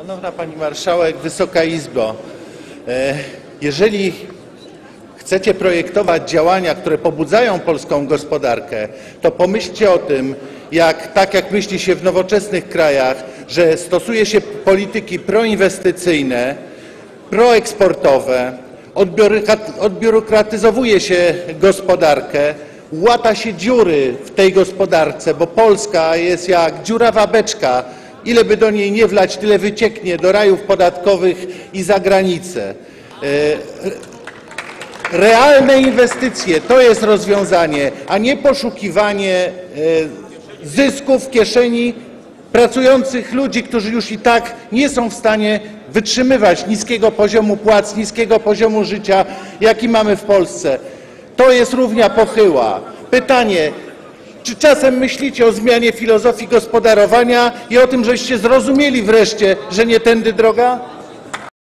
Szanowna Pani Marszałek, Wysoka Izbo, e, jeżeli chcecie projektować działania, które pobudzają polską gospodarkę, to pomyślcie o tym, jak, tak jak myśli się w nowoczesnych krajach, że stosuje się polityki proinwestycyjne, proeksportowe, odbiurokratyzowuje się gospodarkę, łata się dziury w tej gospodarce, bo Polska jest jak dziurawa beczka. Ile by do niej nie wlać, tyle wycieknie do rajów podatkowych i za granicę. E, Realne inwestycje to jest rozwiązanie, a nie poszukiwanie e, zysków w kieszeni pracujących ludzi, którzy już i tak nie są w stanie wytrzymywać niskiego poziomu płac, niskiego poziomu życia, jaki mamy w Polsce. To jest równia pochyła. Pytanie, czy czasem myślicie o zmianie filozofii gospodarowania i o tym, żeście zrozumieli wreszcie, że nie tędy droga?